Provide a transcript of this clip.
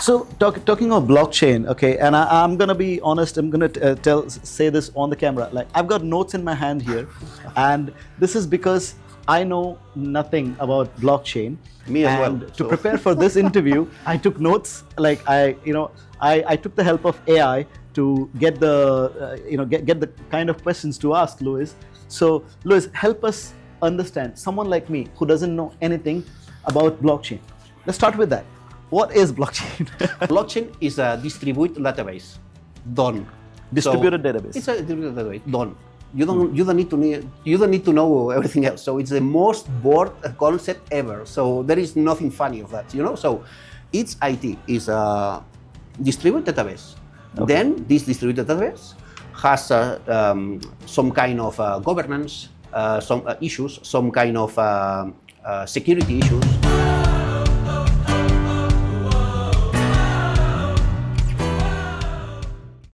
So talk, talking of blockchain, okay, and I, am gonna be honest. I'm gonna uh, tell say this on the camera. Like I've got notes in my hand here, and this is because I know nothing about blockchain. Me as and well. To so. prepare for this interview, I took notes. Like I, you know, I, I took the help of AI to get the, uh, you know, get, get the kind of questions to ask Lluís. So Lluís, help us understand someone like me who doesn't know anything about blockchain. Let's start with that. What is blockchain? blockchain is a distributed database. Done. Distributed so database. It's a distributed database. Done. You don't you don't need to need, you don't need to know everything else. So it's the most bored concept ever. So there is nothing funny of that. You know. So its IT is a distributed database. Okay. Then this distributed database has uh, um, some kind of uh, governance, uh, some uh, issues, some kind of uh, uh, security issues,